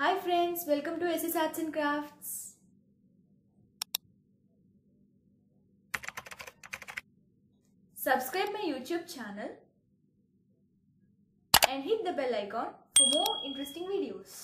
Hi friends, welcome to SS Arts and Crafts. Subscribe my YouTube channel and hit the bell icon for more interesting videos.